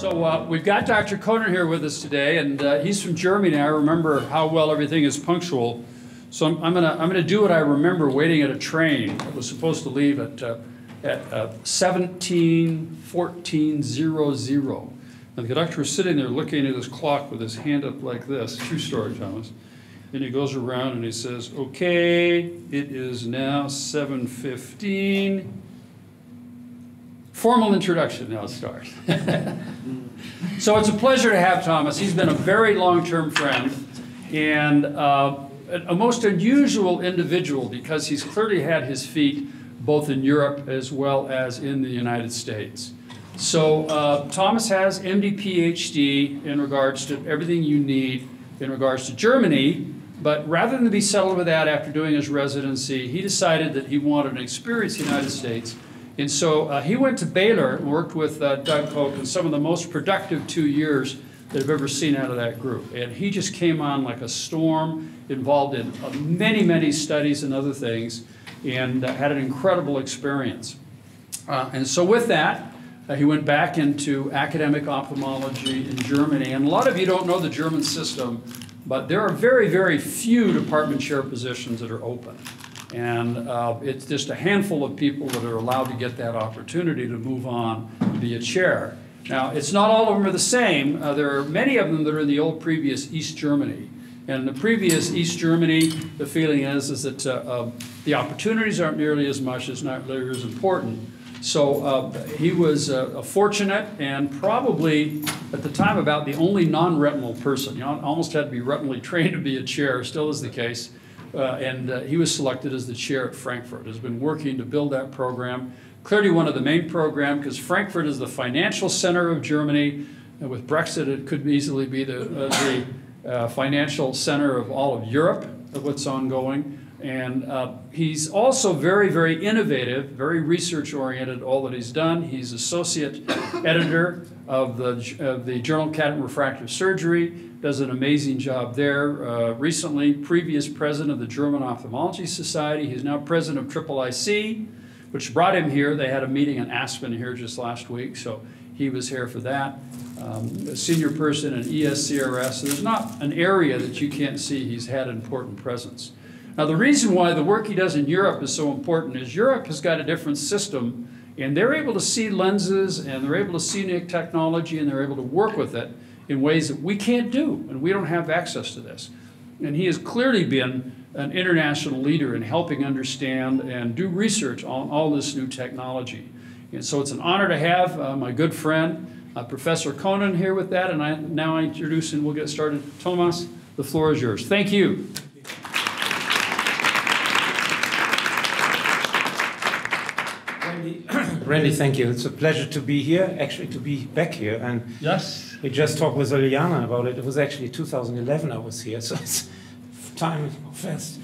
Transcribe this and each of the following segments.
So uh, we've got Dr. Kohnen here with us today, and uh, he's from Germany. I remember how well everything is punctual. So I'm, I'm gonna I'm gonna do what I remember waiting at a train that was supposed to leave at uh, at uh, 17:14:00. And the conductor was sitting there looking at his clock with his hand up like this. True story, Thomas. And he goes around and he says, "Okay, it is now 7:15." Formal introduction now starts. so it's a pleasure to have Thomas. He's been a very long-term friend and uh, a most unusual individual because he's clearly had his feet both in Europe as well as in the United States. So uh, Thomas has MD PhD in regards to everything you need in regards to Germany, but rather than be settled with that after doing his residency, he decided that he wanted an experience in the United States and so uh, he went to Baylor and worked with uh, Doug Koch in some of the most productive two years that I've ever seen out of that group. And he just came on like a storm, involved in uh, many, many studies and other things, and uh, had an incredible experience. Uh, and so with that, uh, he went back into academic ophthalmology in Germany. And a lot of you don't know the German system, but there are very, very few department chair positions that are open. And uh, it's just a handful of people that are allowed to get that opportunity to move on to be a chair. Now, it's not all of them are the same. Uh, there are many of them that are in the old previous East Germany. And in the previous East Germany, the feeling is, is that uh, uh the opportunities aren't nearly as much, as not nearly as important. So uh, he was uh, fortunate and probably at the time about the only non-retinal person. You almost had to be retinally trained to be a chair, still is the case. Uh, and uh, he was selected as the chair at Frankfurt. Has been working to build that program. Clearly, one of the main program because Frankfurt is the financial center of Germany. And with Brexit, it could easily be the, uh, the uh, financial center of all of Europe of what's ongoing. And uh, he's also very, very innovative, very research oriented, all that he's done. He's associate editor of the, of the Journal of Academy Refractive Surgery, does an amazing job there. Uh, recently, previous president of the German Ophthalmology Society. He's now president of IIIC, which brought him here. They had a meeting in Aspen here just last week, so he was here for that. Um, a senior person in ESCRS. So there's not an area that you can't see he's had an important presence. Now, the reason why the work he does in Europe is so important is Europe has got a different system, and they're able to see lenses, and they're able to see new technology, and they're able to work with it in ways that we can't do, and we don't have access to this. And he has clearly been an international leader in helping understand and do research on all this new technology. And so it's an honor to have uh, my good friend, uh, Professor Kohnen, here with that. And I now I introduce and we'll get started. Thomas, the floor is yours. Thank you. Randy, thank you. It's a pleasure to be here, actually to be back here. And yes, we just talked with Liliana about it. It was actually 2011 I was here, so it's time fast.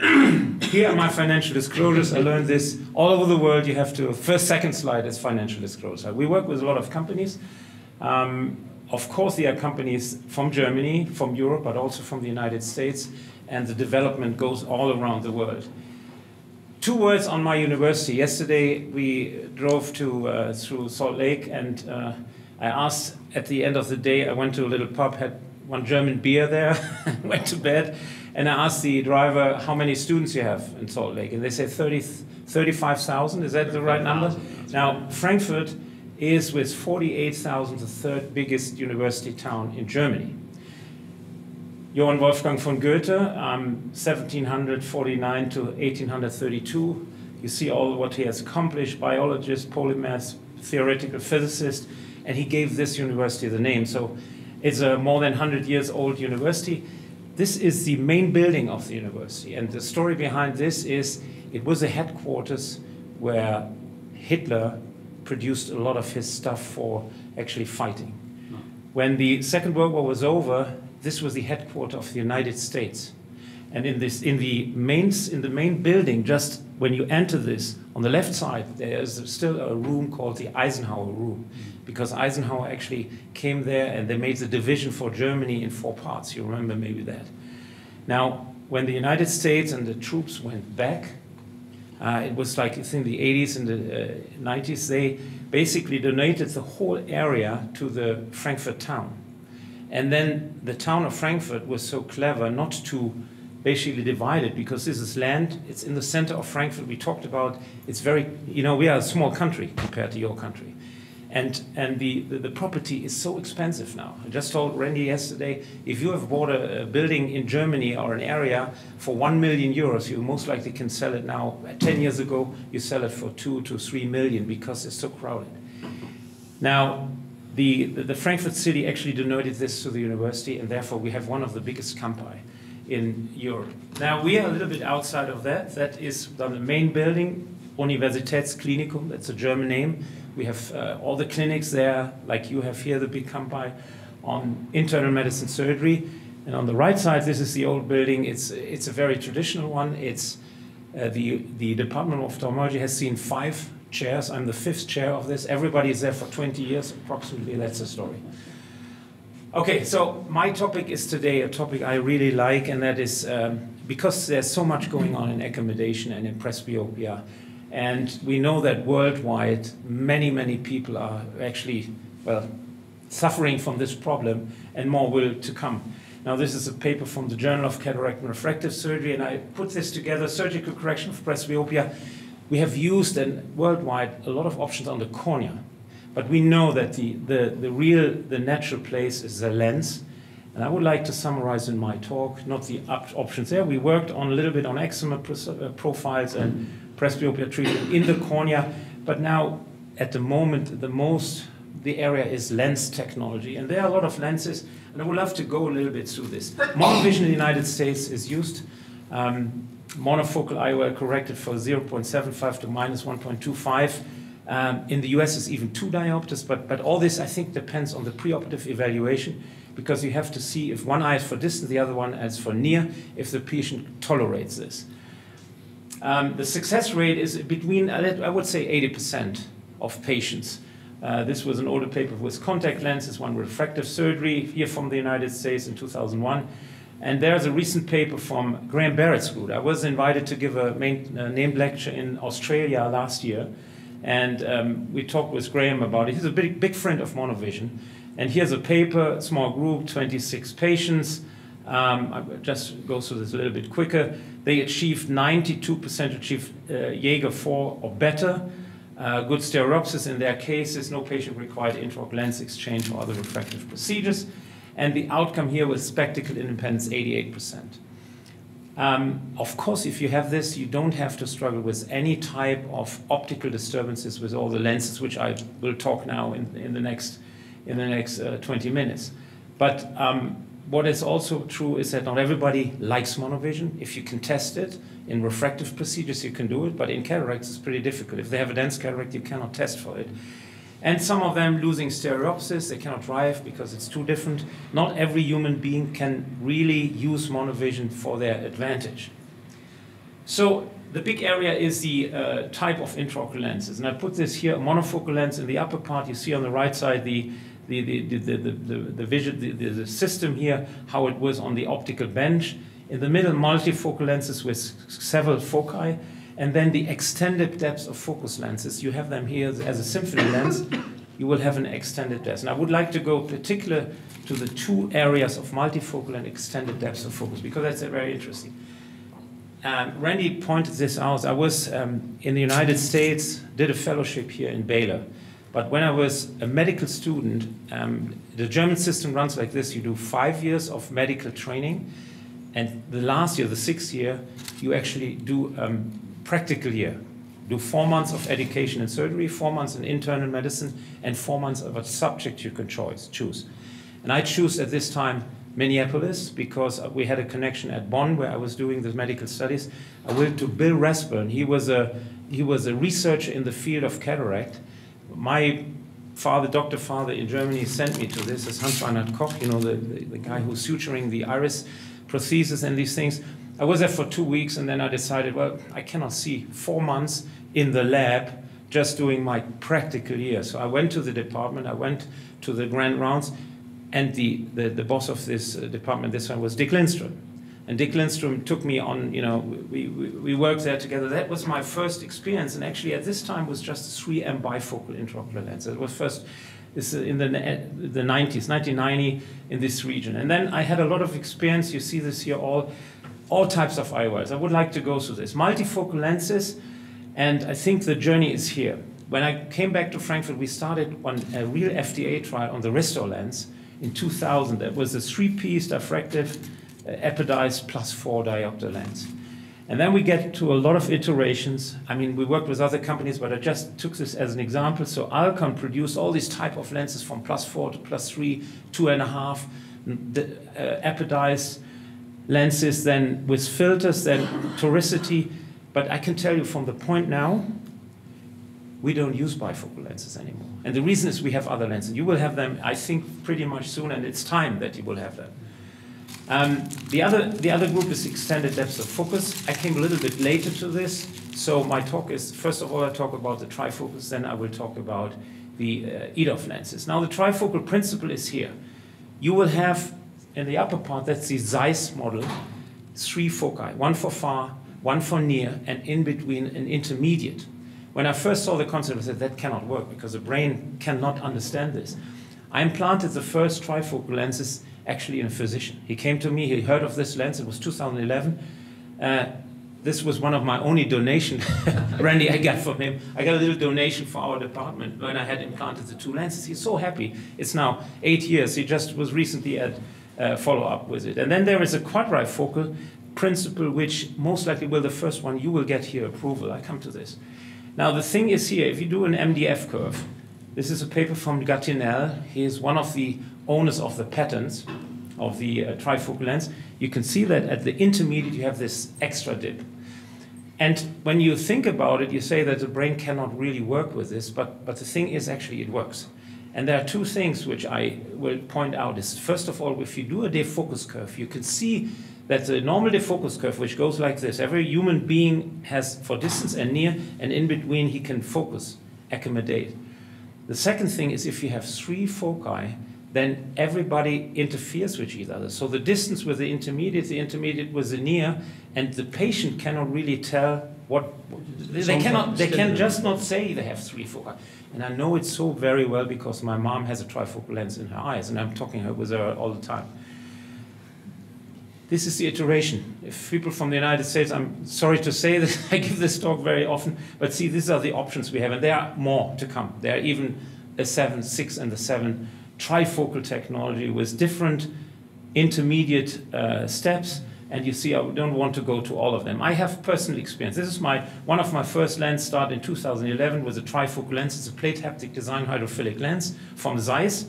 here are my financial disclosures. I learned this all over the world. You have to first, second slide is financial disclosure. We work with a lot of companies. Um, of course, there are companies from Germany, from Europe, but also from the United States, and the development goes all around the world. Two words on my university. Yesterday we drove to uh, through Salt Lake, and uh, I asked at the end of the day. I went to a little pub, had one German beer there, went to bed, and I asked the driver how many students you have in Salt Lake, and they said 30, 35,000. Is that the right number? Now Frankfurt is with 48,000 the third biggest university town in Germany. Johann Wolfgang von Goethe, um, 1749 to 1832. You see all what he has accomplished, biologist, polymath, theoretical physicist, and he gave this university the name. So it's a more than 100 years old university. This is the main building of the university, and the story behind this is it was a headquarters where Hitler produced a lot of his stuff for actually fighting. When the Second World War was over, this was the headquarters of the United States. And in, this, in, the main, in the main building, just when you enter this, on the left side, there is still a room called the Eisenhower Room, because Eisenhower actually came there and they made the division for Germany in four parts. You remember maybe that. Now, when the United States and the troops went back, Uh, it was like it's in the 80s and the uh, 90s. They basically donated the whole area to the Frankfurt town. And then the town of Frankfurt was so clever not to basically divide it because this is land, it's in the center of Frankfurt. We talked about it's very, you know, we are a small country compared to your country. And, and the, the, the, property is so expensive now. I just told Randy yesterday if you have bought a, a, building in Germany or an area for 1 million euros, you most likely can sell it now. 10 years ago, you sell it for 2 to 3 million because it's so crowded. Now, the, the, Frankfurt city actually donated this to the university, and therefore we have one of the biggest campi in Europe. Now, we are a little bit outside of that. That is the main building, Universitätsklinikum, that's a German name we have uh, all the clinics there, like you have here, the big campi, on internal medicine surgery. And on the right side, this is the old building. It's, it's a very traditional one. It's uh, the, the Department of Ophthalmology has seen five chairs. I'm the fifth chair of this. Everybody is there for 20 years, approximately. That's the story. Okay, so my topic is today a topic I really like, and that is um, because there's so much going on in accommodation and in presbyopia, and we know that worldwide, many, many people are actually, well, suffering from this problem, and more will to come. Now, this is a paper from the Journal of Cataract and Refractive Surgery, and I put this together surgical correction for presbyopia. We have used and worldwide a lot of options on the cornea, but we know that the, the, the real, the natural place is the lens. And I would like to summarize in my talk, not the op options there. We worked on a little bit on excimer uh, profiles and presbyopia treatment in the cornea. But now, at the moment, the most the area is lens technology, and there are a lot of lenses. And I would love to go a little bit through this. Monovision in the United States is used. Um, monofocal IOL corrected for 0.75 to minus 1.25. Um, in the US, it's even two diopters, but, but all this, I think, depends on the preoperative evaluation because you have to see if one eye is for distant, the other one is for near, if the patient tolerates this. Um, the success rate is between, I would say, 80% of patients. Uh, this was an older paper with contact lenses, one refractive surgery here from the United States in 2001. And there's a recent paper from Graham Barrett's group. I was invited to give a main, named lecture in Australia last year. And um, we talked with Graham about it. He's a big, big friend of Monovision. And here's a paper, small group, 26 patients. Um, I just go through this a little bit quicker. They achieved 92% achieved uh, Jaeger 4 or better. Uh, good stereopsis in their cases. No patient required intraocular lens exchange or other refractive procedures. And the outcome here was spectacle independence 88%. Um, of course, if you have this, you don't have to struggle with any type of optical disturbances with all the lenses, which I will talk now in, in the next, in the next uh, 20 minutes. But um, what is also true is that not everybody likes monovision. If you can test it in refractive procedures, you can do it, but in cataracts, it's pretty difficult. If they have a dense cataract, you cannot test for it. And some of them losing stereopsis, they cannot drive because it's too different. Not every human being can really use monovision for their advantage. So the big area is the uh, type of intraocular lenses. And I put this here, a monofocal lens in the upper part. You see on the right side the the, the, the, the, the, the, vision, the, the system here, how it was on the optical bench. In the middle, multifocal lenses with several foci, and then the extended depth of focus lenses. You have them here as a Symfony lens. You will have an extended depth. And I would like to go particular to the two areas of multifocal and extended depth of focus because that's very interesting. Um, Randy pointed this out. I was um, in the United States, did a fellowship here in Baylor. But when I was a medical student, um, the German system runs like this you do five years of medical training, and the last year, the sixth year, you actually do um, practical year. Do four months of education and surgery, four months in internal medicine, and four months of a subject you can choose. choose. And I choose at this time Minneapolis because uh, we had a connection at Bonn where I was doing the medical studies. I went to Bill Rathbun. He was a he was a researcher in the field of cataract, my father, doctor father in Germany, sent me to this as Hans Reinhard Koch, you know, the, the, the, guy who's suturing the iris prosthesis and these things. I was there for two weeks and then I decided, well, I cannot see four months in the lab just doing my practical year. So I went to the department, I went to the grand rounds, and the, the, the boss of this uh, department, this one was Dick Lindstrom. And Dick Lindstrom took me on, you know, we, we, we, worked there together. That was my first experience. And actually, at this time, was just 3M bifocal intraocular lens. It was first is in the, the 90s, 1990, in this region. And then I had a lot of experience. You see this here, all, all types of IOLs. I would like to go through this. Multifocal lenses, and I think the journey is here. When I came back to Frankfurt, we started on a real FDA trial on the ReSTOR lens in 2000. That was a three-piece diffractive uh, apodized plus four diopter lens. And then we get to a lot of iterations. I mean, we worked with other companies, but I just took this as an example. So Alcon produced all these type of lenses from plus four to plus three, two and a half, the uh, apodized lenses, then with filters, then toricity. But I can tell you from the point now, we don't use bifocal lenses anymore. And the reason is we have other lenses. You will have them, I think, pretty much soon, and it's time that you will have them. Um, the, other, the other group is extended depth of focus. I came a little bit later to this, so my talk is, first of all, I talk about the trifocus, then I will talk about the uh, EDOF lenses. Now, the trifocal principle is here. You will have, in the upper part, that's the Zeiss model, three foci, one for far, one for near, and in between an intermediate. When I first saw the concept, I said, that cannot work because the brain cannot understand this. I implanted the first trifocal lenses actually in a physician. He came to me, he heard of this lens, it was 2011. Uh, this was one of my only donation, Randy, I got from him. I got a little donation for our department when I had implanted the two lenses. He's so happy. It's now eight years. He just was recently at uh, follow up with it. And then there is a quadrifocal principle, which most likely will the first one you will get here approval. I come to this. Now the thing is here, if you do an MTF curve, this is a paper from Gatinel. He is one of the owners of the patents of the uh, trifocal lens. You can see that at the intermediate you have this extra dip. And when you think about it, you say that the brain cannot really work with this, but, but the thing is actually it works. And there are two things which I will point out. Is first of all, if you do a defocus curve, you can see that the normal defocus curve, which goes like this, every human being has for distance and near, and in between he can focus, accommodate. The second thing is if you have three foci, then everybody interferes with each other. So the distance with the intermediate, the intermediate with the near, and the patient cannot really tell what they cannot. They can just not say they have three foci. And I know it so very well because my mom has a trifocal lens in her eyes, and I'm talking with her all the time. This is the iteration. If people from the United States, I'm sorry to say that I give this talk very often, but see, these are the options we have, and there are more to come. There are even a 7, 6, and the 7 trifocal technology with different intermediate uh, steps. And you see, I don't want to go to all of them. I have personal experience. This is my one of my first lens started in 2011 with a trifocal lens. It's a plate haptic design hydrophilic lens from Zeiss.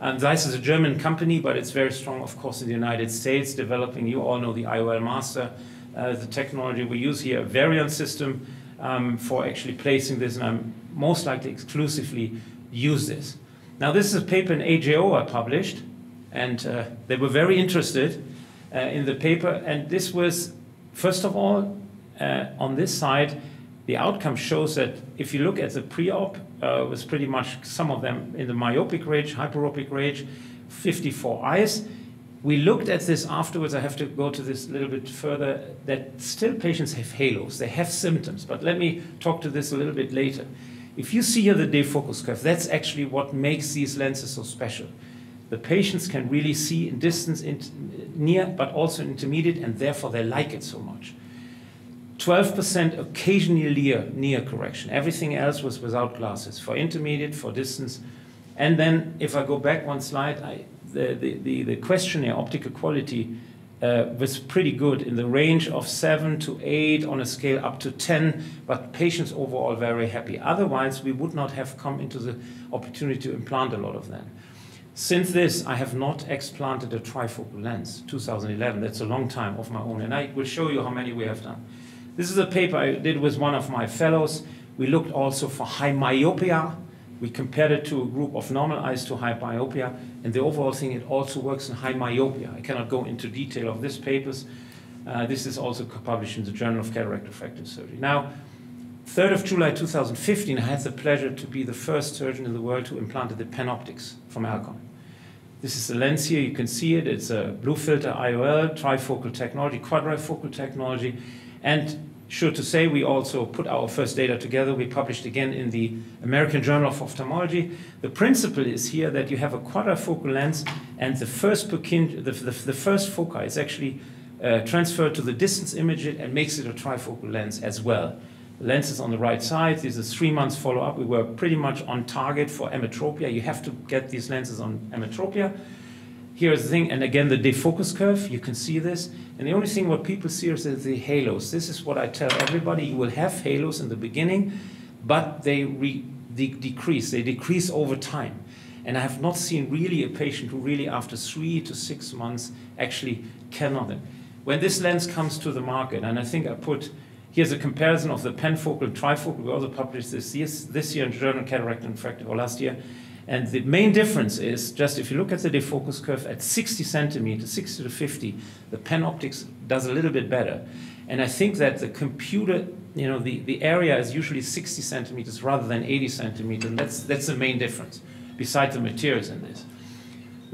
And Zeiss is a German company, but it's very strong, of course, in the United States, developing, you all know the IOL Master, uh, the technology we use here, a Varian system um, for actually placing this, and I'm most likely exclusively use this. Now, this is a paper in AJO I published, and uh, they were very interested uh, in the paper. And this was, first of all, uh, on this side, the outcome shows that if you look at the pre-op, uh, was pretty much some of them in the myopic range, hyperopic range, 54 eyes. We looked at this afterwards. I have to go to this a little bit further. That still patients have halos. They have symptoms. But let me talk to this a little bit later. If you see here the defocus curve, that's actually what makes these lenses so special. The patients can really see in distance, in, near, but also intermediate, and therefore they like it so much. 12% occasionally near, correction. Everything else was without glasses for intermediate, for distance. And then if I go back one slide, I, the, the, the, the, questionnaire optical quality uh, was pretty good in the range of 7 to 8 on a scale up to 10, but patients overall very happy. Otherwise, we would not have come into the opportunity to implant a lot of them. Since this, I have not explanted a trifocal lens, 2011. That's a long time of my own, and I will show you how many we have done. This is a paper I did with one of my fellows. We looked also for high myopia. We compared it to a group of normal eyes to high myopia, and the overall thing, it also works in high myopia. I cannot go into detail of this papers. Uh, this is also published in the Journal of Cataract Refractive Surgery. Now, 3rd of July 2015, I had the pleasure to be the first surgeon in the world who implanted the PanOptix from Alcon. This is the lens here. You can see it. It's a blue filter IOL, trifocal technology, quadrifocal technology. And sure to say, we also put our first data together. We published again in the American Journal of Ophthalmology. The principle is here that you have a quadrifocal lens, and the first, the, the, the first foci is actually uh, transferred to the distance image and makes it a trifocal lens as well. The lens is on the right side. This is three months follow-up. We were pretty much on target for emmetropia. You have to get these lenses on emmetropia. Here's the thing, and again, the defocus curve, you can see this. And the only thing what people see is the halos. This is what I tell everybody. You will have halos in the beginning, but they de decrease. They decrease over time. And I have not seen really a patient who really, after three to six months, actually cannot. When this lens comes to the market, and I think I put Here's a comparison of the penfocal and trifocal. We also published this this year in Journal Cataract and Refractive, or last year. And the main difference is just if you look at the defocus curve at 60 centimeters, 60 to 50, the PanOptix does a little bit better. And I think that the computer, you know, the, the area is usually 60 centimeters rather than 80 centimeters. And that's, that's the main difference, besides the materials in this.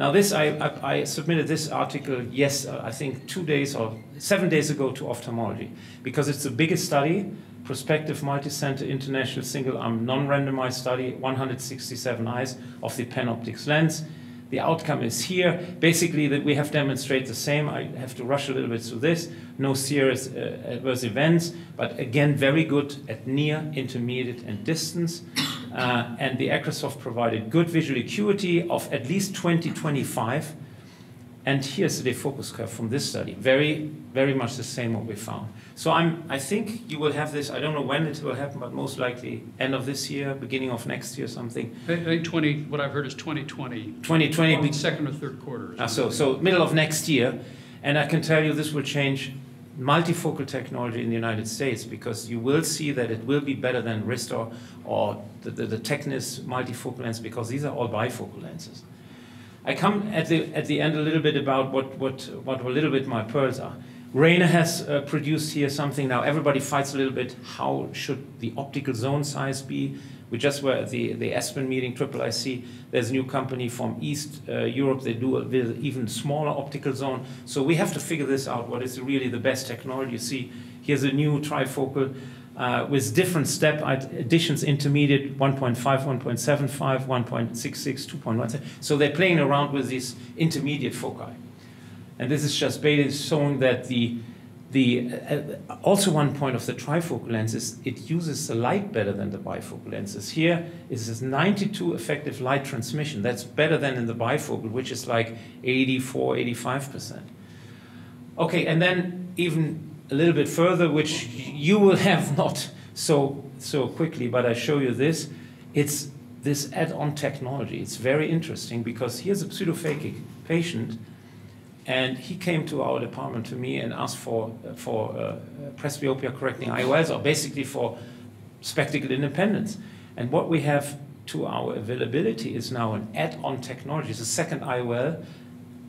Now, this I, I, I, submitted this article, yes, uh, I think two days or seven days ago to ophthalmology because it's the biggest study, prospective multi-center international single-arm non-randomized study, 167 eyes of the PanOptix lens. The outcome is here. Basically, that we have demonstrated the same. I have to rush a little bit through this. No serious uh, adverse events, but again, very good at near, intermediate, and distance. Uh, and the AcrySof provided good visual acuity of at least 2025. And here's the focus curve from this study. Very, very much the same what we found. So I'm, I think you will have this, I don't know when it will happen, but most likely end of this year, beginning of next year, something. I think 20, what I've heard is 2020. 2020. Second or third quarter. Ah, so, so middle of next year. And I can tell you this will change multifocal technology in the United States because you will see that it will be better than ReSTOR or the, the, the Tecnis multifocal lens because these are all bifocal lenses. I come at the, at the end a little bit about what, what, what a little bit my pearls are. Rayner has uh, produced here something now. Everybody fights a little bit. How should the optical zone size be? We just were at the, the Aspen meeting, Triple IC. There's a new company from East uh, Europe. They do a even smaller optical zone. So we have to figure this out, what is really the best technology. You see, here's a new trifocal uh, with different step additions, intermediate 1.5, 1.75, 1.66, 2.1. So they're playing around with these intermediate foci. And this is just basically showing that the the, uh, also one point of the trifocal lens is it uses the light better than the bifocal lenses. Here is this 92 effective light transmission. That's better than in the bifocal, which is like 84, 85%. Okay, and then even a little bit further, which you will have not so, so quickly, but I show you this. It's this add-on technology. It's very interesting because here's a pseudophakic patient and he came to our department to me and asked for, for uh, presbyopia correcting IOLs, or basically for spectacle independence. And what we have to our availability is now an add-on technology. It's a second IOL.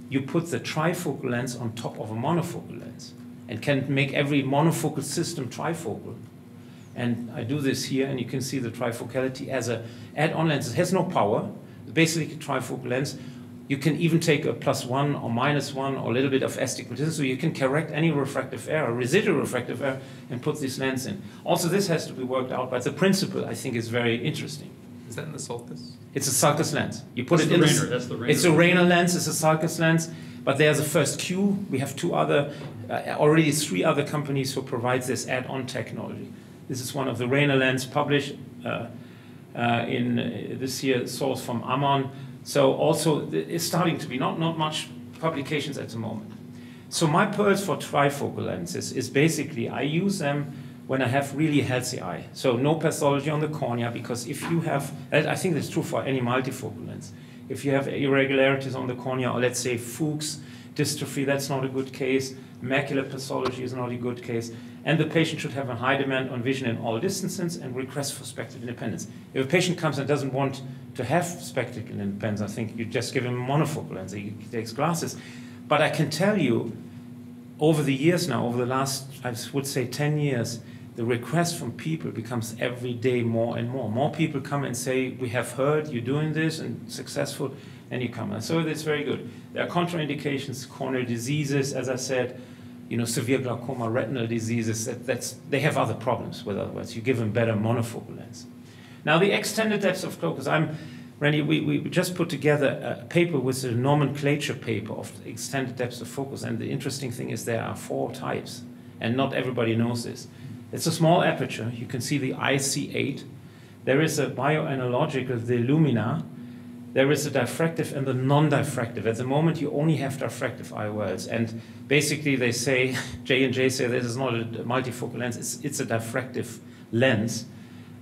You put the trifocal lens on top of a monofocal lens and can make every monofocal system trifocal. And I do this here, and you can see the trifocality as a add-on lens. It has no power, basically a trifocal lens, you can even take a plus one or minus one or a little bit of astigmatism, so you can correct any refractive error, residual refractive error, and put this lens in. Also, this has to be worked out, but the principle I think is very interesting. Is that in the sulcus? It's a sulcus lens. You put that's it in. Rayner, that's the Rayner. It's a Rayner lens. It's a sulcus lens. But there's a first Q. We have two other, uh, already three other companies who provide this add-on technology. This is one of the Rayner lens published uh, uh, in uh, this year, source from Amon. So also it's starting to be not, not much publications at the moment. So my pearls for trifocal lenses is basically I use them when I have really healthy eye. So no pathology on the cornea because if you have, I think that's true for any multifocal lens. If you have irregularities on the cornea or let's say Fuchs dystrophy, that's not a good case. Macular pathology is not a good case and the patient should have a high demand on vision in all distances and request for spectacle independence. If a patient comes and doesn't want to have spectacle independence, I think you just give him monofocal lens, he takes glasses. But I can tell you, over the years now, over the last, I would say 10 years, the request from people becomes every day more and more. More people come and say, We have heard you're doing this and successful, and you come. And so it's very good. There are contraindications, corneal diseases, as I said, you know, severe glaucoma, retinal diseases. That, that's, they have other problems with other words. You give them better monofocal lens. Now, the extended depths of focus, I'm Randy, we, we just put together a paper with a nomenclature paper of extended depths of focus. And the interesting thing is there are four types, and not everybody knows this. It's a small aperture. You can see the IC8. There is a bioanalogical, the Lumina. There is a diffractive and the non-diffractive. At the moment, you only have diffractive IOLs. And basically, they say, J&J say this is not a multifocal lens, it's, it's a diffractive lens.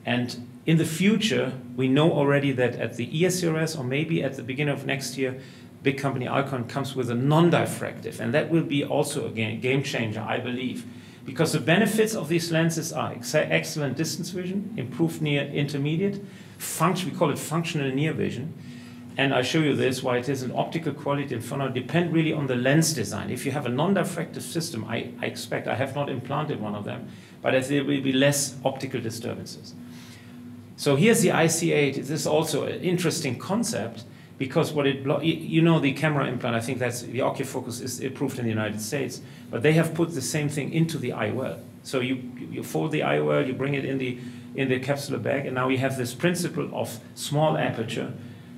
And in the future, we know already that at the ESCRS or maybe at the beginning of next year, big company Alcon comes with a non-diffractive, and that will be also a game changer, I believe, because the benefits of these lenses are ex excellent distance vision, improved near intermediate, function, we call it functional near vision, and I show you this why it is an optical quality and funnel depend really on the lens design. If you have a non-diffractive system, I, I expect I have not implanted one of them, but there will be less optical disturbances. So here's the IC8. This is also an interesting concept because what it you know the KAMRA implant. I think that's the AcuFocus is approved in the United States, but they have put the same thing into the IOL. So you you fold the IOL, you bring it in the in the capsular bag, and now we have this principle of small aperture.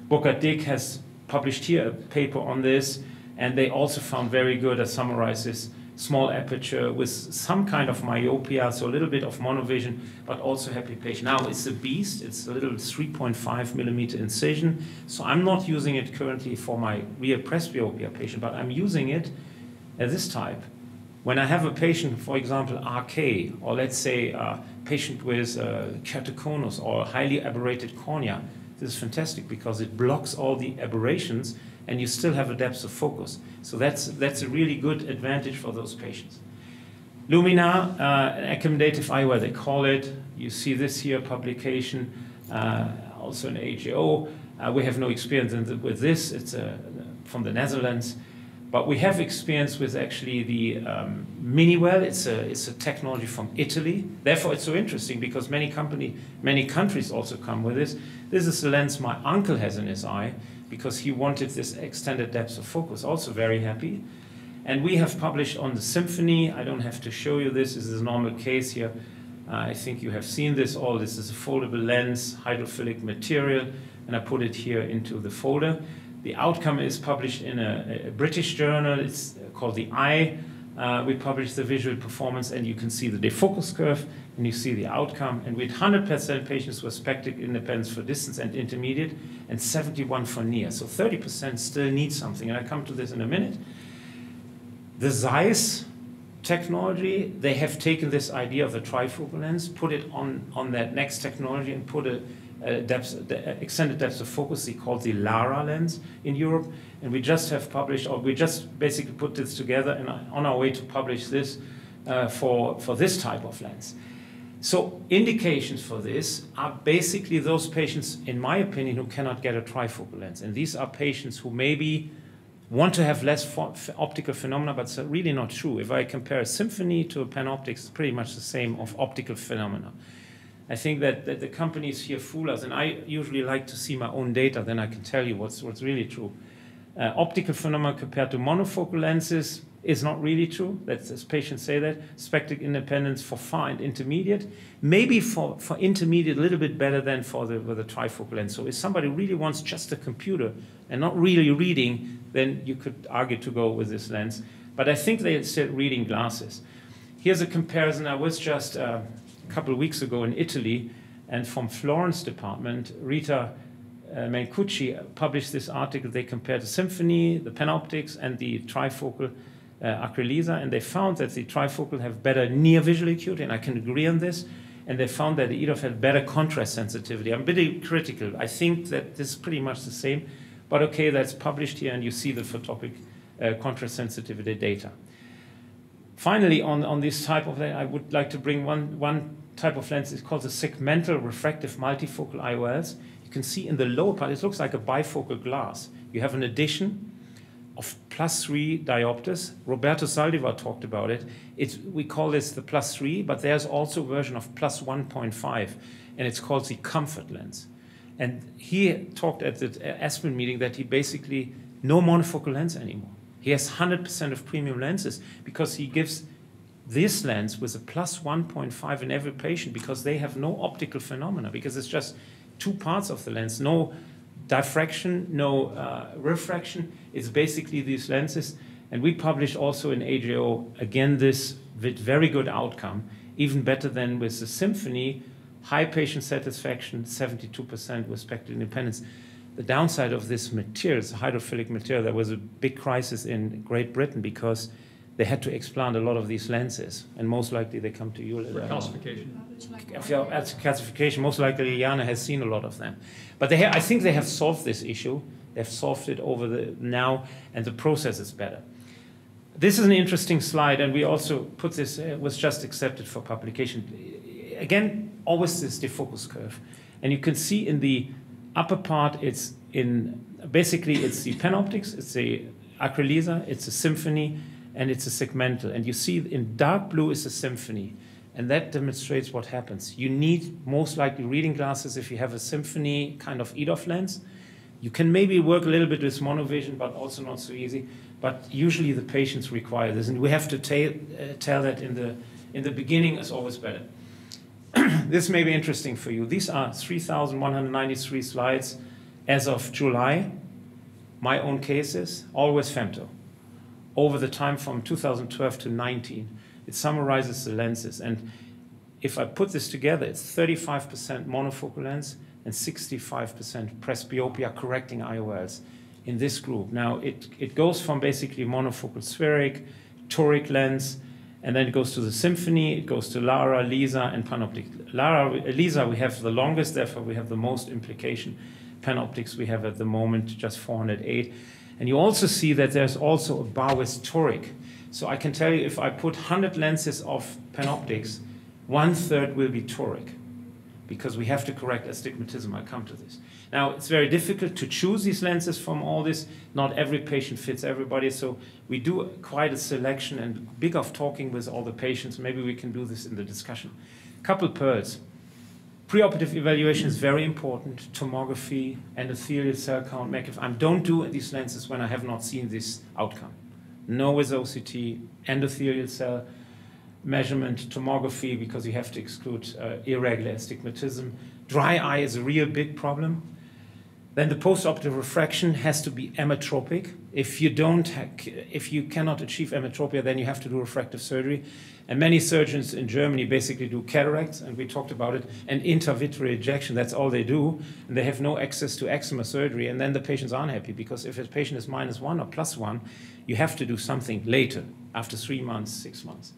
Burkhard Dick has published here a paper on this, and they also found very good. I summarize this small aperture with some kind of myopia, so a little bit of monovision, but also happy patient. Now it's a beast, it's a little 3.5 millimeter incision, so I'm not using it currently for my real presbyopia patient, but I'm using it at this type. When I have a patient, for example, RK, or let's say a patient with uh, keratoconus or highly aberrated cornea, this is fantastic because it blocks all the aberrations and you still have a depth of focus. So that's, that's a really good advantage for those patients. Lumina, uh, an accommodative IOL, they call it. You see this here publication, uh, also an AJO. Uh, we have no experience the, with this. It's uh, from the Netherlands. But we have experience with actually the um, Miniwell. It's a, it's a technology from Italy. Therefore, it's so interesting because many company, many countries also come with this. This is the lens my uncle has in his eye because he wanted this extended depth of focus. Also very happy. And we have published on the Symfony. I don't have to show you this. This is a normal case here. Uh, I think you have seen this all. This is a foldable lens, hydrophilic material, and I put it here into the folder. The outcome is published in a, a British journal. It's called the Eye. Uh, we published the visual performance, and you can see the defocus curve, and you see the outcome. And we had 100% patients with spectacle independence for distance and intermediate, and 71 for near. So 30% still need something, and I come to this in a minute. The Zeiss technology, they have taken this idea of the trifocal lens, put it on, on that next technology, and put a uh, depth, uh, extended depth of focus, called the LARA lens in Europe. And we just have published, or we just basically put this together and on our way to publish this uh, for, for this type of lens. So indications for this are basically those patients, in my opinion, who cannot get a trifocal lens. And these are patients who maybe want to have less optical phenomena, but it's really not true. If I compare a Symfony to a PanOptix, it's pretty much the same of optical phenomena. I think that, that the companies here fool us, and I usually like to see my own data, then I can tell you what's, what's really true. Uh, optical phenomena compared to monofocal lenses is not really true. That's as patients say that. Spectacle independence for far and intermediate. Maybe for, for intermediate a little bit better than for the, with the trifocal lens. So if somebody really wants just a computer and not really reading, then you could argue to go with this lens. But I think they're still reading glasses. Here's a comparison. I was just uh, couple of weeks ago in Italy, and from Florence department, Rita uh, Mencucci published this article. They compared the Symfony, the PanOptix, and the trifocal uh, Acrelisa, and they found that the trifocal have better near visual acuity, and I can agree on this. And they found that the EDOF had better contrast sensitivity. I'm a bit critical. I think that this is pretty much the same, but okay, that's published here, and you see the photopic uh, contrast sensitivity data. Finally, on, on this type of I would like to bring one, one type of lens. It's called the segmental refractive multifocal IOLs. You can see in the lower part, it looks like a bifocal glass. You have an addition of plus three diopters. Roberto Saldivar talked about it. It's, we call this the plus three, but there's also a version of plus 1.5, and it's called the comfort lens. And he talked at the Aspen meeting that he basically no monofocal lens anymore. He has 100% of premium lenses because he gives this lens with a plus 1.5 in every patient because they have no optical phenomena because it's just two parts of the lens, no diffraction, no uh, refraction. It's basically these lenses. And we published also in AJO, again, this with very good outcome, even better than with the Symfony, high patient satisfaction, 72% with spectral independence. The downside of this material, is hydrophilic material, there was a big crisis in Great Britain because they had to explant a lot of these lenses, and most likely they come to you. For calcification. As calcification, most likely Jana has seen a lot of them. But they I think they have solved this issue. They've solved it over the now, and the process is better. This is an interesting slide, and we also put this, uh, was just accepted for publication. Again, always this defocus curve. And you can see in the upper part, it's in, basically it's the PanOptix, it's the Acrylisa, it's a Symfony, and it's a segmental. And you see in dark blue is a Symfony. And that demonstrates what happens. You need most likely reading glasses if you have a Symfony kind of EDOF lens. You can maybe work a little bit with monovision, but also not so easy. But usually the patients require this, and we have to uh, tell that in the in the beginning is always better. this may be interesting for you. These are 3,193 slides as of July. My own cases, always femto over the time from 2012 to 19. It summarizes the lenses. And if I put this together, it's 35% monofocal lens and 65% presbyopia correcting IOLs in this group. Now, it, it goes from basically monofocal spheric, toric lens, and then it goes to the Symfony, it goes to Lara, Lisa, and Panoptic. Lara, Lisa, we have the longest, therefore we have the most implication. PanOptix we have at the moment just 408. And you also see that there's also a bar with toric. So I can tell you if I put 100 lenses of PanOptix, one third will be toric because we have to correct astigmatism. I come to this. Now, it's very difficult to choose these lenses from all this. Not every patient fits everybody, so we do quite a selection and big of talking with all the patients. Maybe we can do this in the discussion. Couple pearls. Preoperative evaluation is very important. Tomography, endothelial cell count, MECF. I don't do these lenses when I have not seen this outcome. No with OCT, endothelial cell measurement, tomography, because you have to exclude uh, irregular astigmatism. Dry eye is a real big problem. Then the postoperative refraction has to be emmetropic. If you don't, if you cannot achieve emmetropia, then you have to do refractive surgery. And many surgeons in Germany basically do cataracts, and we talked about it, and intravitreal injection. That's all they do. And they have no access to excimer surgery. And then the patients are unhappy because if a patient is minus one or plus one, you have to do something later, after three months, six months.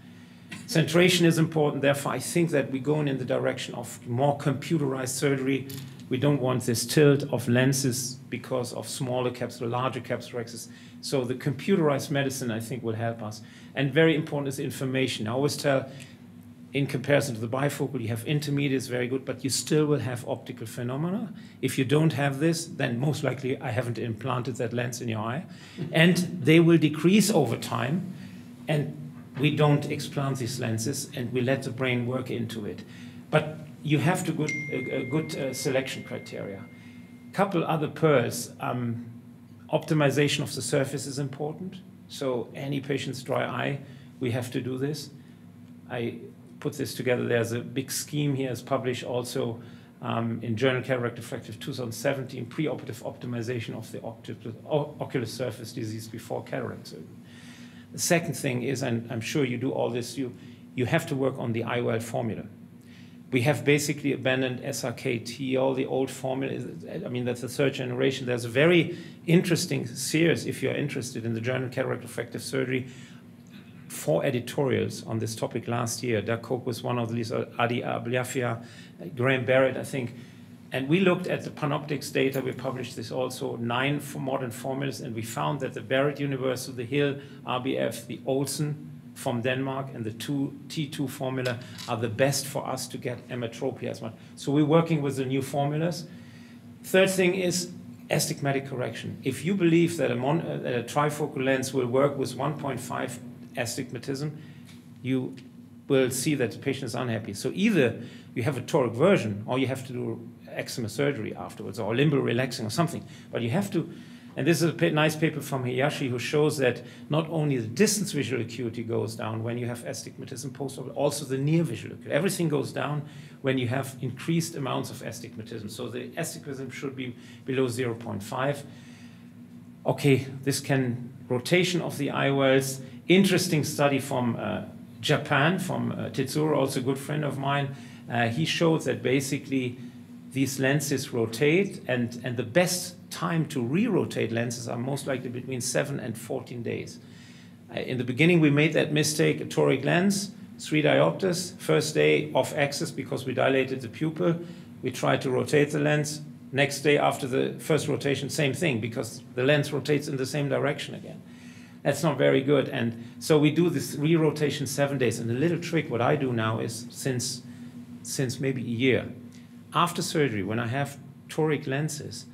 Centration is important. Therefore, I think that we're going in the direction of more computerized surgery. We don't want this tilt of lenses because of smaller capsule, larger capsulorhexis. So the computerized medicine, I think, will help us. And very important is information. I always tell, in comparison to the bifocal, you have intermediates, very good, but you still will have optical phenomena. If you don't have this, then most likely I haven't implanted that lens in your eye. And they will decrease over time. And we don't explant these lenses and we let the brain work into it. But you have to good, a, a good uh, selection criteria. Couple other pearls. Um, Optimization of the surface is important. So any patient's dry eye, we have to do this. I put this together. There's a big scheme here, it's published also um, in Journal Cataract Refractive 2017, preoperative optimization of the ocular surface disease before cataract surgery. The second thing is, and I'm sure you do all this, you, you have to work on the IOL formula we have basically abandoned SRKT, all the old formulas. I mean, that's the third generation. There's a very interesting series, if you're interested, in the Journal Cataract Refractive Surgery, four editorials on this topic last year. Doug Koch was one of these, uh, Adi Abulafia, Graham Barrett, I think. And we looked at the Panoptix data. We published this also, nine modern formulas, and we found that the Barrett Universal, the Hill, RBF, the Olsen, from Denmark and the two T2 formula are the best for us to get emmetropia as well. So we're working with the new formulas. Third thing is astigmatic correction. If you believe that a, mon- uh, a trifocal lens will work with 1.5 astigmatism, you will see that the patient is unhappy. So either you have a toric version or you have to do excimer surgery afterwards or limbal relaxing or something. But you have to, and this is a nice paper from Hayashi who shows that not only the distance visual acuity goes down when you have astigmatism post also the near visual acuity. Everything goes down when you have increased amounts of astigmatism. So the astigmatism should be below 0.5. Okay, this can rotation of the IOLs. Interesting study from uh, Japan, from uh, Tetsuro, also a good friend of mine. Uh, he showed that basically these lenses rotate, and, and the best time to re-rotate lenses are most likely between 7 and 14 days. Uh, in the beginning, we made that mistake, a toric lens, three diopters, first day off axis because we dilated the pupil. We tried to rotate the lens. Next day after the first rotation, same thing because the lens rotates in the same direction again. That's not very good. And so we do this re-rotation seven days. And the little trick, what I do now is since, since maybe a year, after surgery, when I have toric lenses,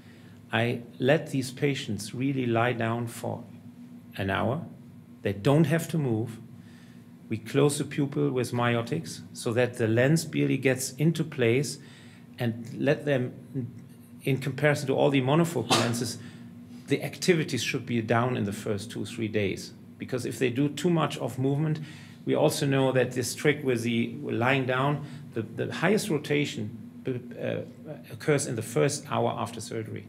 I let these patients really lie down for an hour. They don't have to move. We close the pupil with myotics so that the lens really gets into place and let them, in comparison to all the monofocal lenses, the activities should be down in the first two, three days. Because if they do too much of movement, we also know that this trick with the lying down, the, the highest rotation uh, occurs in the first hour after surgery.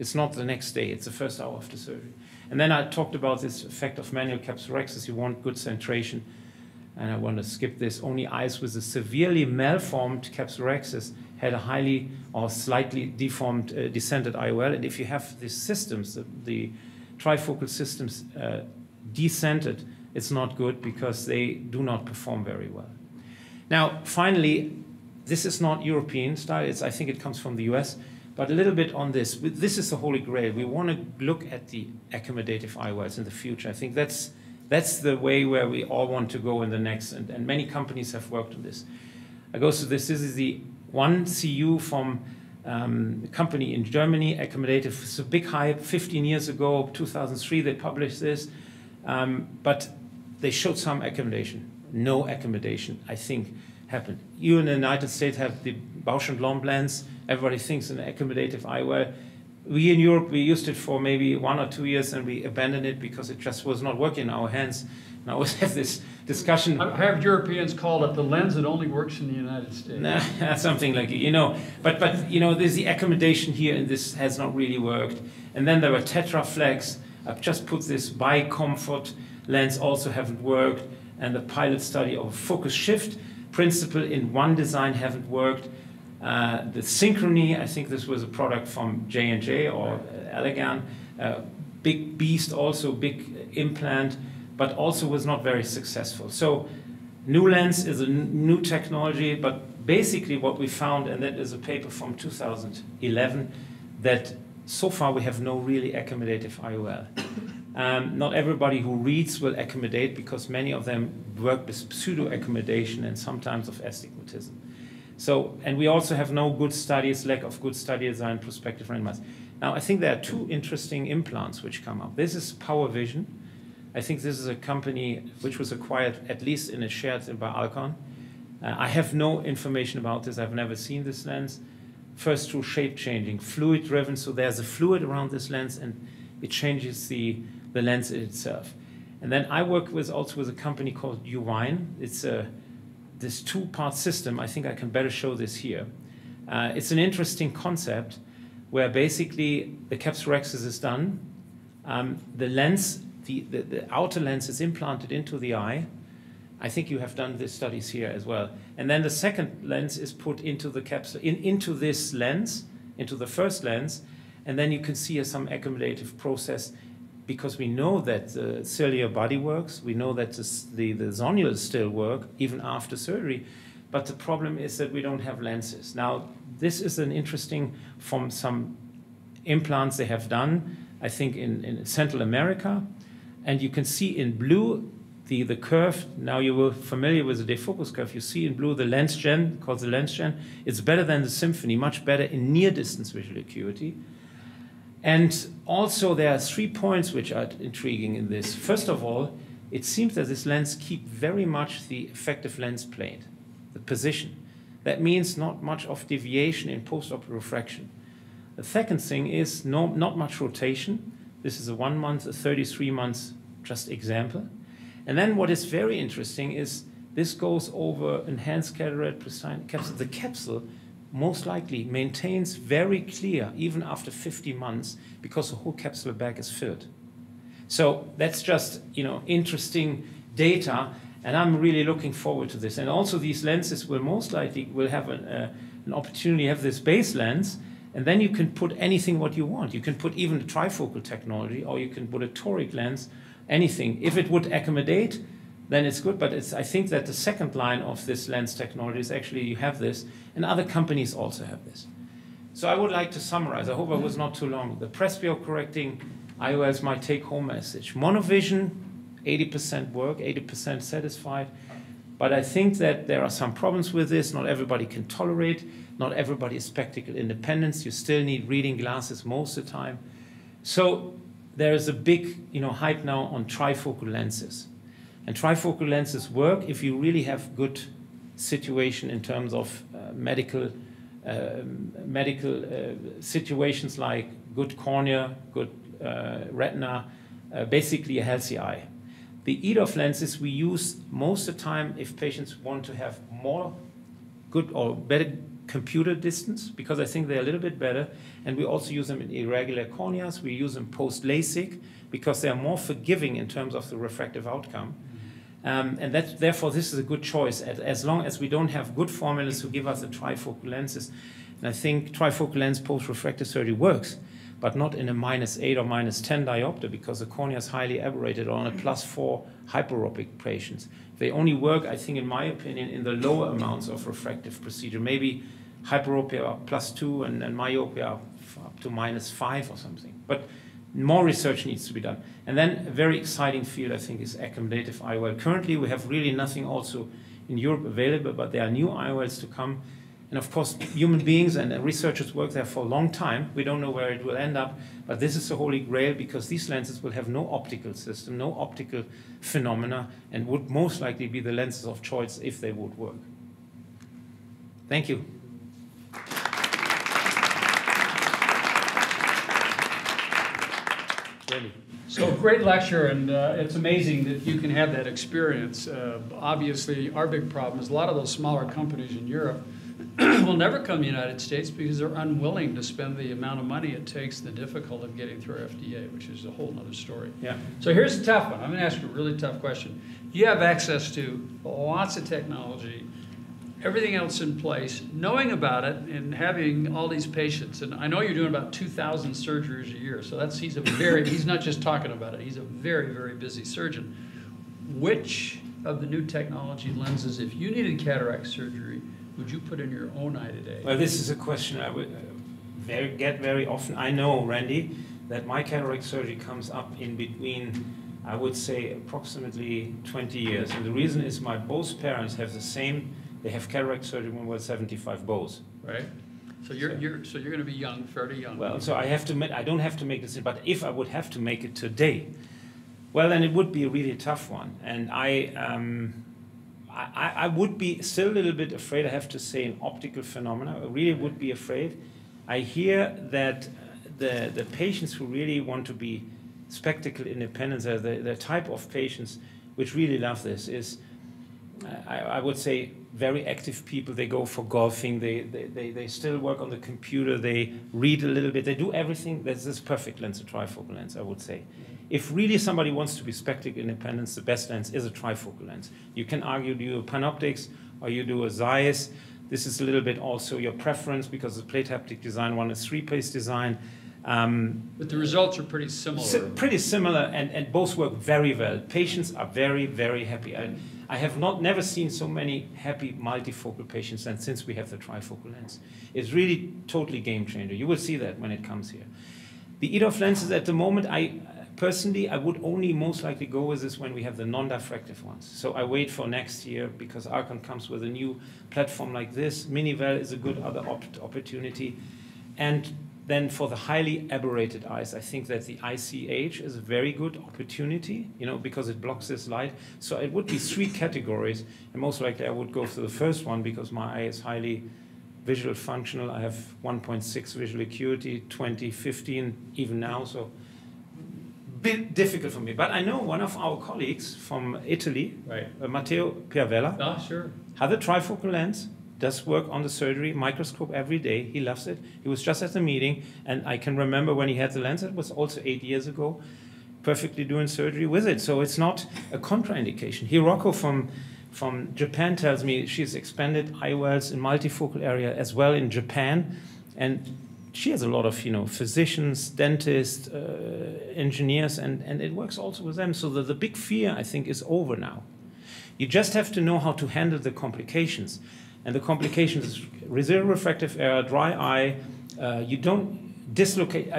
It's not the next day, it's the first hour after surgery. And then I talked about this effect of manual capsulorhexis. You want good centration. And I want to skip this. Only eyes with a severely malformed capsulorhexis had a highly or slightly deformed uh, descended IOL. And if you have these systems, the, the trifocal systems uh, decentered, it's not good because they do not perform very well. Now, finally, this is not European style. It's, I think it comes from the US. But a little bit on this. This is the holy grail. We want to look at the accommodative IOLs in the future. I think that's, that's the way where we all want to go in the next, and, and many companies have worked on this. I go to this. This is the one CU from um, company in Germany, accommodative. It's a big hype. 15 years ago, 2003, they published this. Um, but they showed some accommodation. No accommodation, I think happen. You in the United States have the Bausch and Lomb lens. Everybody thinks an accommodative eyewear. We in Europe, we used it for maybe one or two years and we abandoned it because it just was not working in our hands. And I always have this discussion. I have Europeans call it the lens that only works in the United States. Nah, something like it, you know. But, but, you know, there's the accommodation here and this has not really worked. And then there were Tetraflex. I've just put this BiComfort lens also haven't worked. And the pilot study of focus shift principle in one design haven't worked. Uh, the Synchrony, I think this was a product from J&J or Allergan, uh, big beast also, big implant, but also was not very successful. So new lens is a new technology, but basically what we found, and that is a paper from 2011, that so far we have no really accommodative IOL. Um, not everybody who reads will accommodate because many of them work with pseudo accommodation and sometimes of astigmatism. So, and we also have no good studies, lack of good study design, prospective randomized. Now, I think there are two interesting implants which come up. This is PowerVision. I think this is a company which was acquired at least in a shared by Alcon. Uh, I have no information about this. I've never seen this lens. First through shape changing, fluid driven. So there's a fluid around this lens and it changes the the lens itself. And then I work with also with a company called Uwine. It's a this two-part system. I think I can better show this here. Uh, it's an interesting concept where basically the capsulorhexis is done. Um, the lens, the, the, the, outer lens is implanted into the eye. I think you have done these studies here as well. And then the second lens is put into the capsule, in, into this lens, into the first lens, and then you can see some accumulative process because we know that uh, the ciliary body works, we know that the, the zonules still work even after surgery, but the problem is that we don't have lenses. Now, this is an interesting from some implants they have done, I think in, in Central America, and you can see in blue the, the curve, now you were familiar with the defocus curve, you see in blue the LensGen, called the LensGen, it's better than the Symfony, much better in near distance visual acuity. And also, there are three points which are intriguing in this. First of all, it seems that this lens keeps very much the effective lens plane, the position. That means not much of deviation in post-operative refraction. The second thing is no, not much rotation. This is a one month, a 33 months just example. And then what is very interesting is this goes over enhanced cataract. The capsule most likely maintains very clear even after 50 months because the whole capsular bag is filled. So that's just you know interesting data, and I'm really looking forward to this. And also these lenses will most likely will have an, uh, an opportunity to have this base lens, and then you can put anything what you want. You can put even the trifocal technology, or you can put a toric lens, anything. If it would accommodate, then it's good. But it's, I think that the second line of this lens technology is actually you have this, and other companies also have this. So I would like to summarize. I hope I was not too long. The presbyope correcting IOLs my take-home message. Monovision, 80% work, 80% satisfied. But I think that there are some problems with this. Not everybody can tolerate. Not everybody is spectacle independent. You still need reading glasses most of the time. So there is a big you know, hype now on trifocal lenses. And trifocal lenses work if you really have good situation in terms of uh, medical uh, medical uh, situations like good cornea, good uh, retina, uh, basically a healthy eye. The EDOF lenses we use most of the time if patients want to have more good or better computer distance because I think they're a little bit better. And we also use them in irregular corneas. We use them post LASIK because they're more forgiving in terms of the refractive outcome. Um, and that, therefore, this is a good choice as, long as we don't have good formulas who give us the trifocal lenses. And I think trifocal lens post refractive surgery works, but not in a minus 8 or minus 10 diopter because the cornea is highly aberrated or on a plus 4 hyperopic patients. They only work, I think, in my opinion, in the lower amounts of refractive procedure. Maybe hyperopia plus 2 and, and myopia up to minus 5 or something. But more research needs to be done. And then a very exciting field, I think, is accommodative IOL. Currently, we have really nothing also in Europe available, but there are new IOLs to come. And of course, human beings and researchers work there for a long time. We don't know where it will end up, but this is the holy grail because these lenses will have no optical system, no optical phenomena, and would most likely be the lenses of choice if they would work. Thank you. So great lecture, and uh, it's amazing that you can have that experience. Uh, obviously, our big problem is a lot of those smaller companies in Europe will never come to the United States because they're unwilling to spend the amount of money it takes, the difficulty of getting through FDA, which is a whole other story. Yeah. So here's a tough one. I'm going to ask you a really tough question. You have access to lots of technology everything else in place, knowing about it and having all these patients. And I know you're doing about 2,000 surgeries a year, so that's he's a very he's not just talking about it. He's a very very busy surgeon. Which of the new technology lenses, if you needed cataract surgery, would you put in your own eye today? Well, this is a question I would uh, very, get very often. I know, Randy, that my cataract surgery comes up in between. I would say approximately 20 years. And the reason is my both parents have the same they have cataract surgery when we're 75 both. Right. So you're, So- you're, so you're gonna be young, fairly young. Well, so I have to, I don't have to make this, but if I would have to make it today, well, then it would be a really tough one. And I, um, I, I- would be still a little bit afraid, I have to say, an optical phenomena. I really would be afraid. I hear that the, the patients who really want to be spectacle independent, the, the type of patients which really love this is, I, I would say, very active people. They go for golfing. They, they, they, they still work on the computer. They read a little bit. They do everything. This is perfect lens, a trifocal lens, I would say. If really somebody wants to be spectacle independent, the best lens is a trifocal lens. You can argue do you a PanOptix or you do a Zeiss. This is a little bit also your preference because the plate haptic design one is three-piece design. Um, But the results are pretty si- similar. pretty similar, and, and both work very well. Patients are very, very happy. I have not never seen so many happy multifocal patients than since we have the trifocal lens. It's really totally game changer. You will see that when it comes here. The EDOF lenses at the moment, I personally I would only most likely go with this when we have the non-diffractive ones. So I wait for next year because Alcon comes with a new platform like this. Mini WELL is a good other op- opportunity, and then for the highly aberrated eyes, I think that the IC-8 is a very good opportunity, you know, because it blocks this light. So it would be three categories, and most likely I would go for the first one because my eye is highly visual functional. I have 1.6 visual acuity, 20, 15 even now, so bit difficult for me. But I know one of our colleagues from Italy, Right. uh, Matteo Piovella, Ah, sure. had a trifocal lens, does work on the surgery, microscope every day. He loves it. He was just at the meeting, and I can remember when he had the lens, it was also eight years ago, perfectly doing surgery with it. So it's not a contraindication. Hiroko from, from Japan tells me she's expanded IOLs in multifocal area as well in Japan, and she has a lot of you know physicians, dentists, uh, engineers, and, and it works also with them. So the, the big fear I think is over now. You just have to know how to handle the complications. And the complications is residual refractive error, dry eye. Uh, you don't dislocate.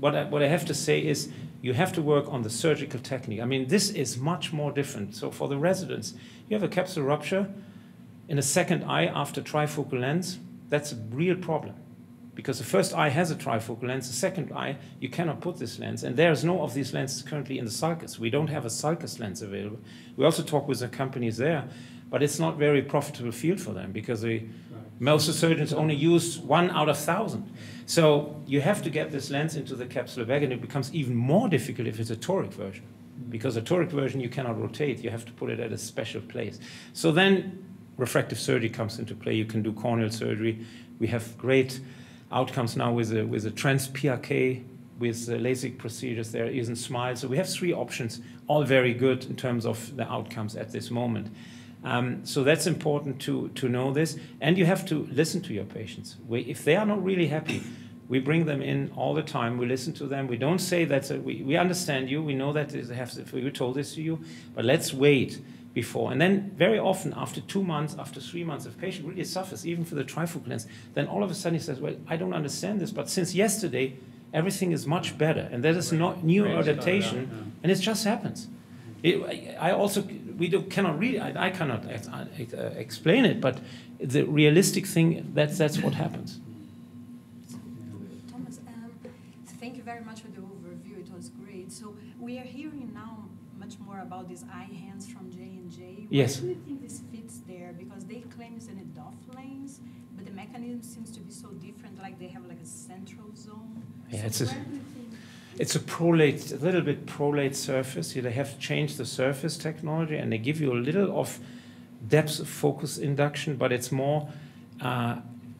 What, I, what I have to say is you have to work on the surgical technique. I mean, this is much more different. So for the residents, you have a capsule rupture in a second eye after trifocal lens. That's a real problem because the first eye has a trifocal lens, the second eye, you cannot put this lens. And there's no of these lenses currently in the sulcus. We don't have a sulcus lens available. We also talk with the companies there, but it's not very profitable field for them because they, most the surgeons only use one out of thousand. So you have to get this lens into the capsular bag, and it becomes even more difficult if it's a toric version. Because a toric version you cannot rotate, you have to put it at a special place. So then refractive surgery comes into play. You can do corneal surgery. We have great outcomes now with a, with a trans PRK, with the LASIK procedures. There isn't SMILE. So we have three options, all very good in terms of the outcomes at this moment. Um, so that's important to, to know this. And you have to listen to your patients. We, if they are not really happy, we bring them in all the time. We listen to them. We don't say that we, we understand you. We know that they have, we told this to you, but let's wait before. And then very often after two months, after three months, if patient really suffers, even for the trifocal lens, then all of a sudden he says, well, I don't understand this, but since yesterday, everything is much better. And that is not new adaptation, yeah. and it just happens. It, I also, we do, cannot read. I, I cannot uh, uh, explain it, but the realistic thing, that's, that's what happens. Thomas, um, thank you very much for the overview. It was great. So we are hearing now much more about these eye hands from J and J. Yes. Where do you think this fits there? Because they claim it's an EDOF lens, but the mechanism seems to be so different. Like they have like a central zone. Yeah, so it's a- where do you think? It's a prolate, a little bit prolate surface. They have changed the surface technology, and they give you a little of depth of focus induction, but it's more, uh,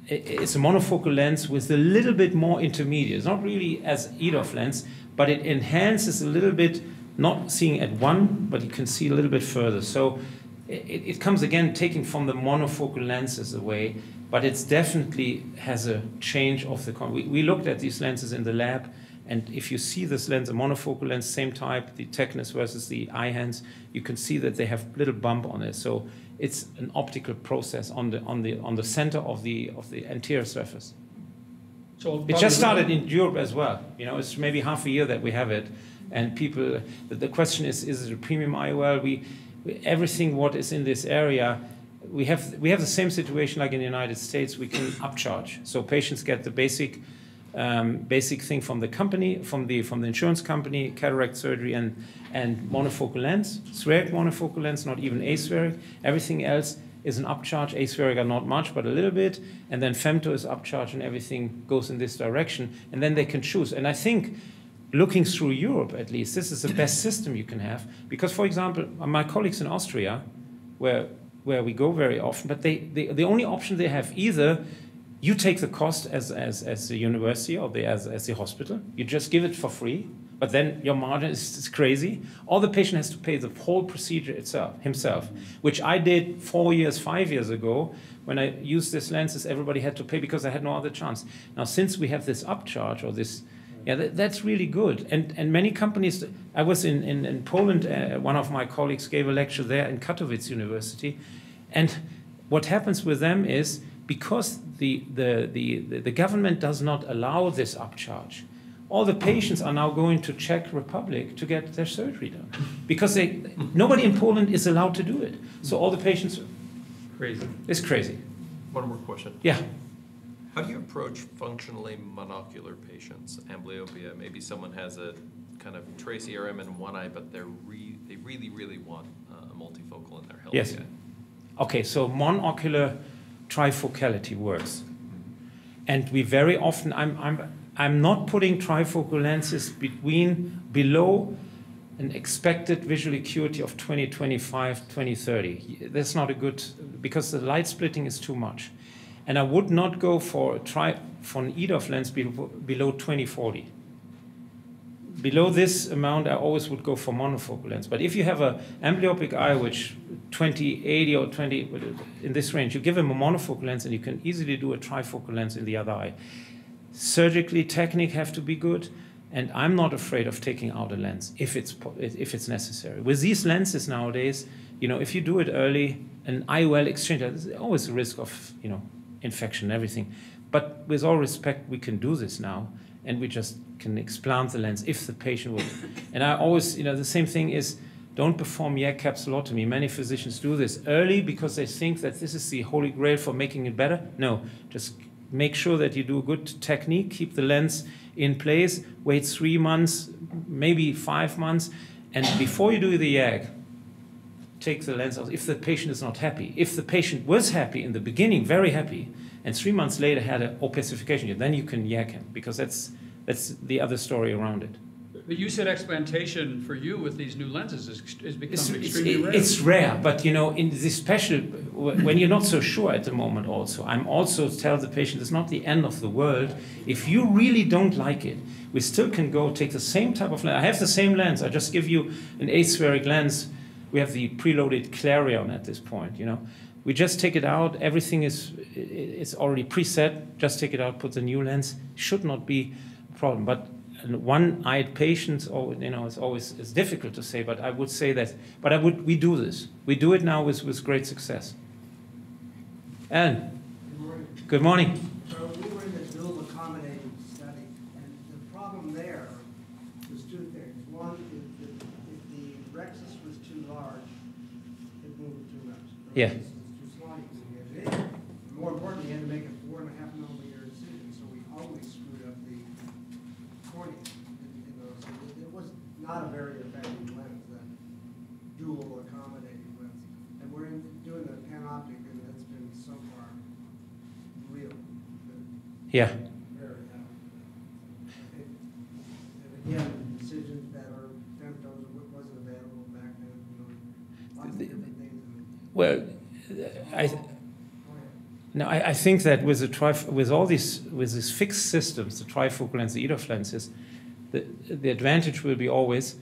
it's a monofocal lens with a little bit more intermediate. It's not really as EDOF lens, but it enhances a little bit, not seeing at one, but you can see a little bit further. So it, it comes again taking from the monofocal lenses away, but it's definitely has a change of the. We, we looked at these lenses in the lab, and if you see this lens, a monofocal lens, same type, the Tecnis versus the Eyhance, you can see that they have little bump on it. So it's an optical process on the on the on the center of the of the anterior surface. So It just started in Europe as well. You know, it's maybe half a year that we have it, and people. The, the question is: Is it a premium IOL? We, we everything what is in this area. We have we have the same situation like in the United States. We can upcharge, so patients get the basic. Um, basic thing from the company, from the from the insurance company, cataract surgery and and monofocal lens, spheric monofocal lens, not even aspheric. Everything else is an upcharge. Aspheric are not much, but a little bit. And then femto is upcharge, and everything goes in this direction. And then they can choose. And I think, looking through Europe at least, this is the best system you can have. Because, for example, my colleagues in Austria, where where we go very often, but they, they the only option they have either you take the cost as, as, as the university or the, as, as the hospital. You just give it for free, but then your margin is, is crazy. Or the patient has to pay the whole procedure itself himself, which I did four years, five years ago. When I used this lenses, everybody had to pay because I had no other chance. Now, since we have this upcharge or this, yeah, that, that's really good. And, and many companies, I was in, in, in Poland, uh, one of my colleagues gave a lecture there in Katowice University. And what happens with them is because the, the, the, the government does not allow this upcharge, all the patients are now going to Czech Republic to get their surgery done because they, nobody in Poland is allowed to do it. So all the patients, Crazy. it's crazy. One more question. Yeah. How do you approach functionally monocular patients, amblyopia? Maybe someone has a kind of trace ERM in one eye, but they're re, they really, really want uh, a multifocal in their healthy Yes. eye. Okay, so monocular trifocality works. And we very often, I'm, I'm, I'm not putting trifocal lenses between, below an expected visual acuity of 2025, 2030. That's not a good, because the light splitting is too much. And I would not go for a tri, for an EDOF lens below, below 2040 below this amount, I always would go for monofocal lens. But if you have a amblyopic eye, which 20, 80 or 20 in this range, you give him a monofocal lens, and you can easily do a trifocal lens in the other eye. Surgically, technique have to be good, and I'm not afraid of taking out a lens if it's if it's necessary. With these lenses nowadays, you know, if you do it early, an IOL exchange, there's always a risk of you know infection and everything. But with all respect, we can do this now, and we just can explant the lens if the patient will. and I always, you know, the same thing is don't perform YAG capsulotomy. Many physicians do this early because they think that this is the holy grail for making it better. No, just make sure that you do a good technique, keep the lens in place, wait three months, maybe five months, and before you do the YAG, take the lens out if the patient is not happy. If the patient was happy in the beginning, very happy, and three months later had an opacification, oh, then you can YAG him because that's that's the other story around it. But you said explantation for you with these new lenses is, is become It's, it's, extremely rare. it's rare, but you know, in this special, when you're not so sure at the moment, also, I'm also tell the patient it's not the end of the world. If you really don't like it, we still can go take the same type of lens. I have the same lens. I just give you an aspheric lens. We have the preloaded Clareon at this point. You know, we just take it out. Everything is it's already preset. Just take it out. Put the new lens. Should not be a problem, but one-eyed patients, you know, it's always it's difficult to say, but I would say that. But I would we do this. We do it now with, with great success. Alan, Good morning. good morning. So we were in dual accommodating study, and the problem there was two things. One, if the, if the rhexis was too large, it moved too much. Yeah. rhexis was too small, you couldn't get it in. And More importantly, you had to make a four and a half millimeter incision, so we always screwed up the cornea in, in those. It, it was not a very effective lens, that dual accommodating lens. And we're in, doing the PanOptix, and it's been so far real good. Yeah. Very happy. I think, And again, decisions that are, femtos wasn't available back then, you know, lots of different things. Well, I. No, I, I think that with the trif- with all these with these fixed systems, the trifocal lens, the EDOF lenses, the the advantage will be always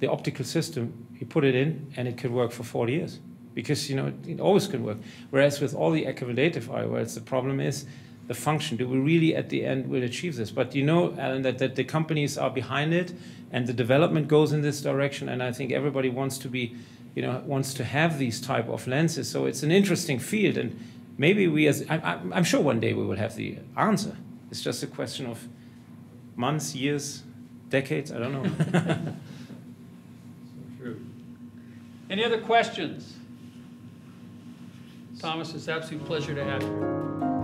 the optical system. You put it in, and it can work for 40 years because you know it, it always can work. Whereas with all the accommodative IOLs, the problem is the function. Do we really at the end will achieve this? But you know, Alan, that, that the companies are behind it, and the development goes in this direction. And I think everybody wants to be, you know, wants to have these type of lenses. So it's an interesting field, and maybe we as I, I'm sure one day we will have the answer. It's just a question of months, years, decades. I don't know. True. Any other questions? Thomas, it's an absolute pleasure to have you.